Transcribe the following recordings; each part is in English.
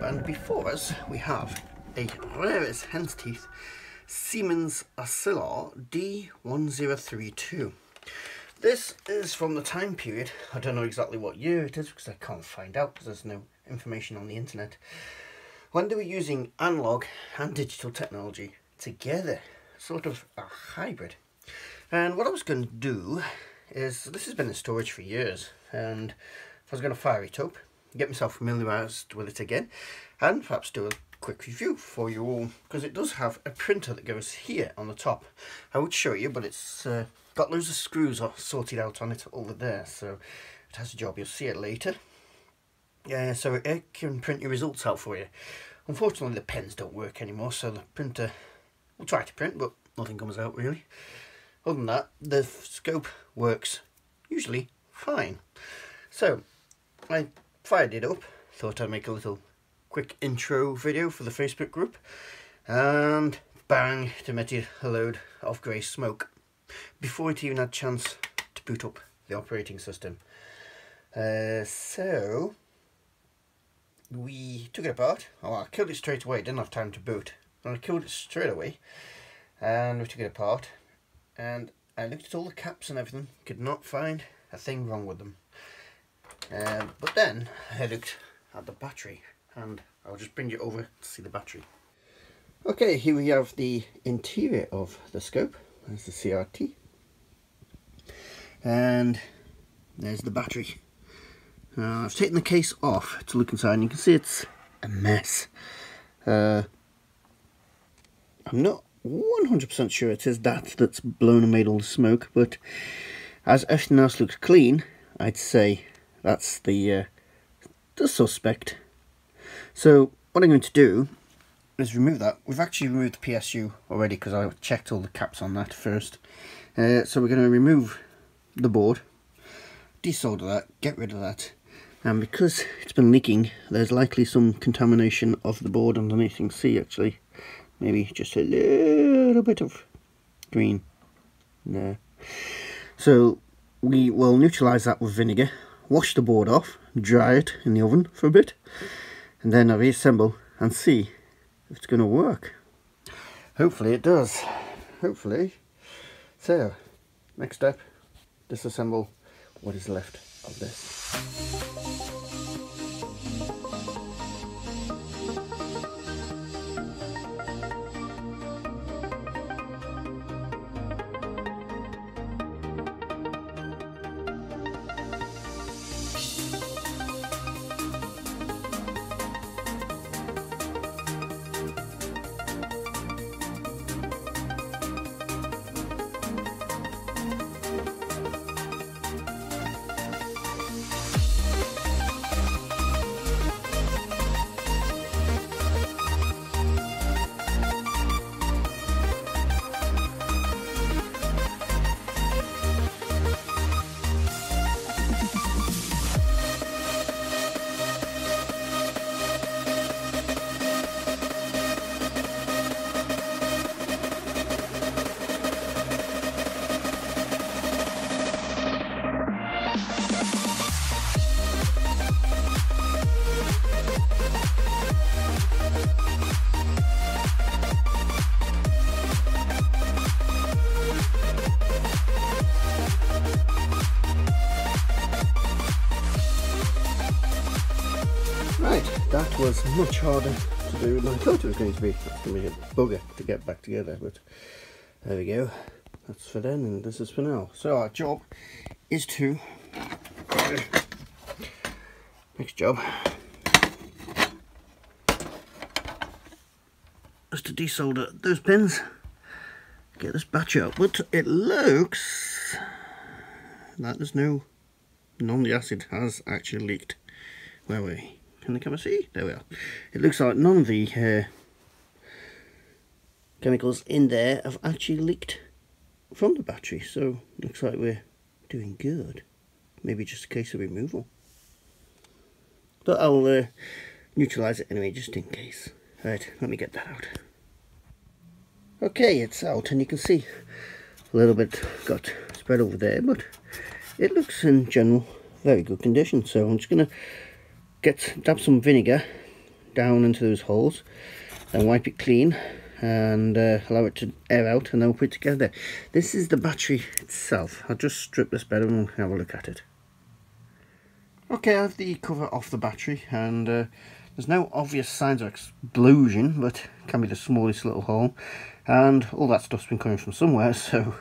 And before us we have a rarest hen's teeth Siemens Oscillar D1032. This is from the time period, I don't know exactly what year it is because I can't find out because there's no information on the internet, when they were using analog and digital technology together, sort of a hybrid. And what I was going to do is, this has been in storage for years and I was going to fire it up, get myself familiarised with it again, and perhaps do a quick review for you all, because it does have a printer that goes here on the top. I would show you, but it's uh, got loads of screws sorted out on it over there, so it has a job, you'll see it later. Yeah, so it can print your results out for you. Unfortunately, the pens don't work anymore, so the printer will try to print, but nothing comes out really. Other than that, the scope works usually fine. So, I fired it up, thought I'd make a little quick intro video for the Facebook group, and bang, it emitted a load of grey smoke before it even had chance to boot up the operating system. Uh, so, we took it apart. Oh, I killed it straight away, didn't have time to boot. And I killed it straight away, and we took it apart, and I looked at all the caps and everything, could not find a thing wrong with them. Um, but then I looked at the battery and I'll just bring you over to see the battery. Okay, here we have the interior of the scope. There's the CRT. And there's the battery. Uh, I've taken the case off to look inside and you can see it's a mess. Uh, I'm not 100% sure it is that that's blown and made all the smoke, but as everything else looks clean, I'd say that's the uh, the suspect. So what I'm going to do is remove that. We've actually removed the PSU already because I checked all the caps on that first. Uh, so we're going to remove the board, desolder that, get rid of that. And because it's been leaking, there's likely some contamination of the board underneath. You can see actually, maybe just a little bit of green there. So we will neutralise that with vinegar wash the board off, dry it in the oven for a bit, and then I reassemble and see if it's going to work. Hopefully it does. Hopefully. So, next step, disassemble what is left of this. Much harder to do than I thought it was going to be. It's going to be a bugger to get back together, but there we go. That's for then, and this is for now. So our job is to next job is to desolder those pins. Get this batch out, but it looks that there's no none the acid has actually leaked. Where are we? Can they come and see? There we are. It looks like none of the uh, chemicals in there have actually leaked from the battery. So looks like we're doing good. Maybe just a case of removal. But I'll uh, neutralise it anyway, just in case. Right, let me get that out. Okay, it's out and you can see a little bit got spread over there, but it looks in general very good condition. So I'm just going to get dab some vinegar down into those holes, then wipe it clean and uh, allow it to air out and then we'll put it together. This is the battery itself. I'll just strip this better and we'll have a look at it. Okay, I have the cover off the battery and uh, there's no obvious signs of explosion, but it can be the smallest little hole. And all that stuff's been coming from somewhere, so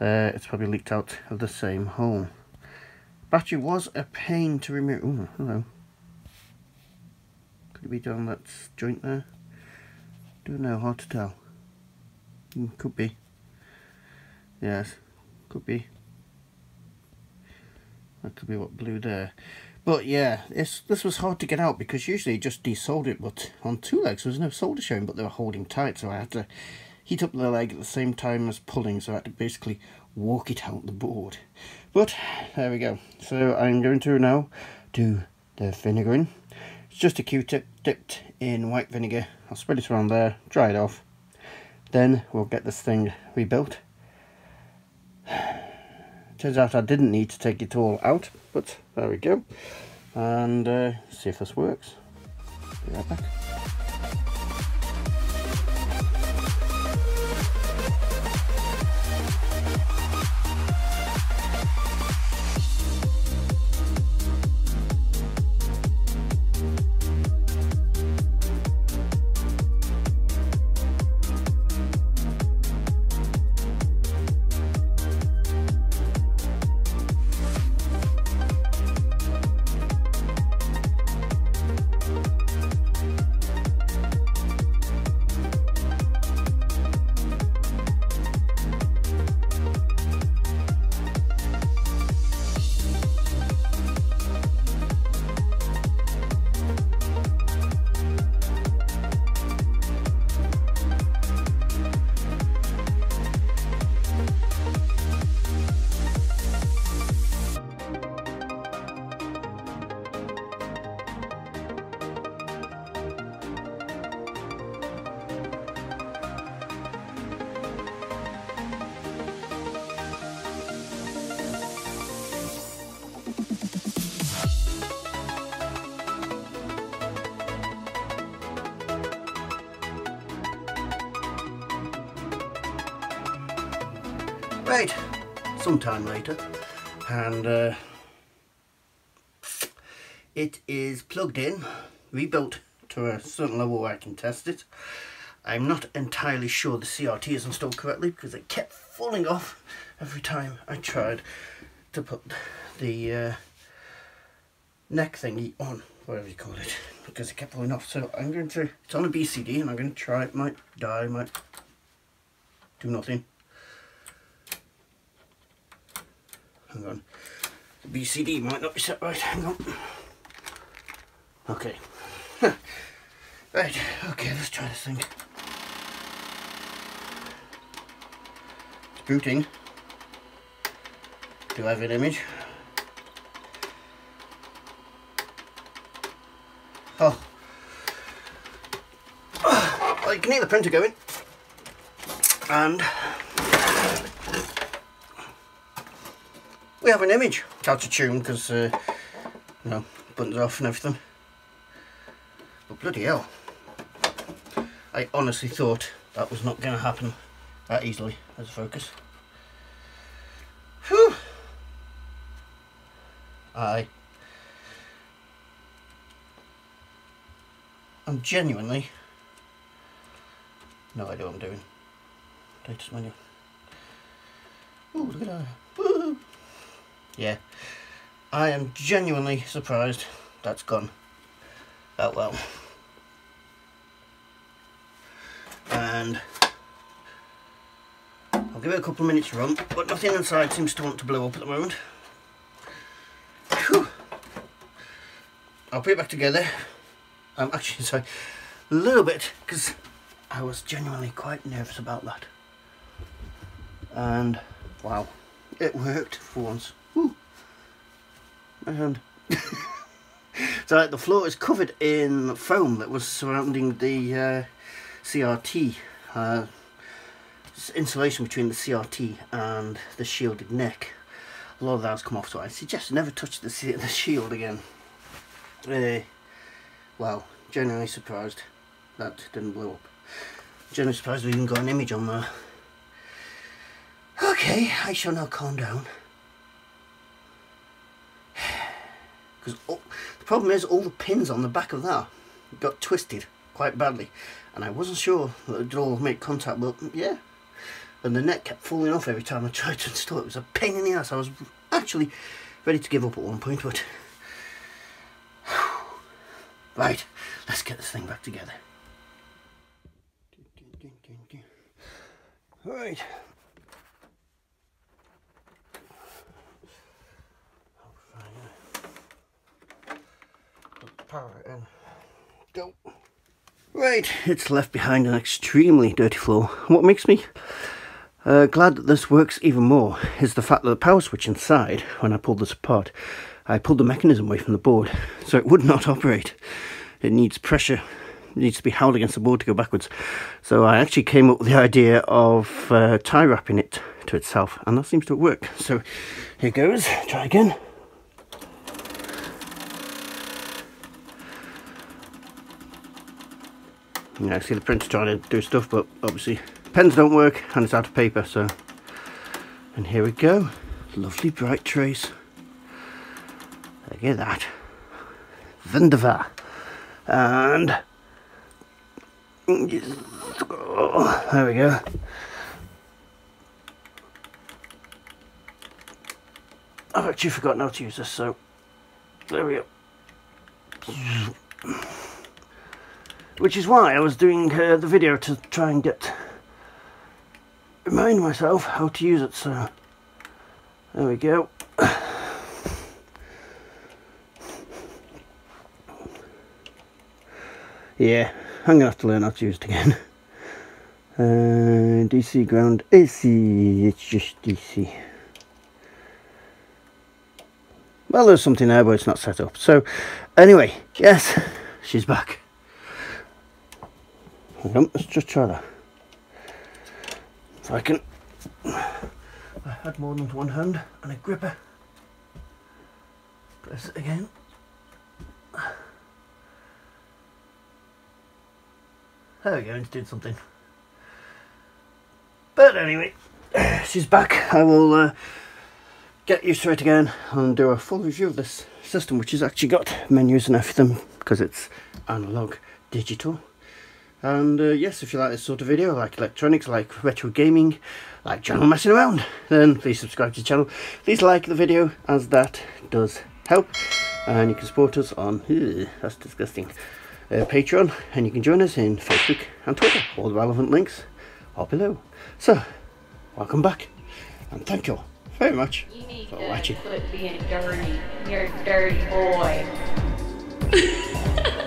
uh, it's probably leaked out of the same hole. Battery was a pain to remove. Ooh, hello. Could it be down that joint there? Don't know, hard to tell. Mm, could be. Yes, could be. That could be what blew there. But yeah, this this was hard to get out because usually just desolder it, but on two legs there was no solder showing, but they were holding tight, so I had to heat up the leg at the same time as pulling, so I had to basically walk it out the board. But there we go. So I'm going to now do the vinaigrine. Just a Q-tip dipped in white vinegar. I'll spread it around there, dry it off. Then we'll get this thing rebuilt. Turns out I didn't need to take it all out, but there we go. And uh, see if this works. Be right back. Right, sometime later, and uh, it is plugged in, rebuilt to a certain level where I can test it. I'm not entirely sure the CRT is installed correctly because it kept falling off every time I tried to put the uh, neck thingy on, whatever you call it, because it kept falling off. So I'm going to, it's on a BCD and I'm going to try it, might die, might do nothing. Hang on. The BCD might not be set right. Hang on. Okay. right. Okay, let's try this thing. It's booting. Do I have an image? Oh. Well, you can hear the printer going. And we have an image. Out of tune because uh, you know buttons off and everything. But bloody hell. I honestly thought that was not going to happen that easily as a focus. Whew. I I'm genuinely no idea what I'm doing. Latest menu Ooh, look at that yeah, I am genuinely surprised that's gone that well. And I'll give it a couple of minutes to run, but nothing inside seems to want to blow up at the moment. I'll put it back together. I'm um, actually sorry, a little bit, because I was genuinely quite nervous about that. And wow, it worked for once. And so the floor is covered in foam that was surrounding the uh, CRT. Uh, insulation between the CRT and the shielded neck. A lot of that has come off, so I suggest never touch the, the shield again. Uh, well, genuinely surprised that didn't blow up. Genuinely surprised we even got an image on there. Okay, I shall now calm down. Because the problem is all the pins on the back of that got twisted quite badly. And I wasn't sure that it would all make contact, but mm, yeah. And the net kept falling off every time I tried to install it. It was a pain in the ass. I was actually ready to give up at one point, but... Right, let's get this thing back together. Right. Power. Go. Right, it's left behind an extremely dirty floor. What makes me uh, glad that this works even more is the fact that the power switch inside, when I pulled this apart, I pulled the mechanism away from the board, so it would not operate. It needs pressure, it needs to be held against the board to go backwards. So I actually came up with the idea of uh, tie wrapping it to itself, and that seems to work. So here goes, try again. Yeah, see the printer trying to do stuff, but obviously pens don't work and it's out of paper, so. And here we go. Lovely bright trace. Look at that. Wunderbar. And there we go. I've actually forgotten how to use this, so there we go. Which is why I was doing uh, the video to try and get remind myself how to use it. So there we go. yeah, I'm gonna have to learn how to use it again. Uh, DC ground AC, it's just DC. Well, there's something there, but it's not set up. So, anyway, yes, she's back. Let's just try that. If I can. I had more than one hand and a gripper. Press it again. There we go, it's doing something. But anyway, she's back. I will uh, get used to it again and do a full review of this system, which has actually got menus and everything because it's analog digital. And uh, yes, if you like this sort of video, like electronics, like retro gaming, like general messing around, then please subscribe to the channel. Please like the video, as that does help. And you can support us on, ew, that's disgusting, uh, Patreon. And you can join us in Facebook and Twitter. All the relevant links are below. So, welcome back. And thank you all very much for watching. Quit being dirty. You're a dirty boy.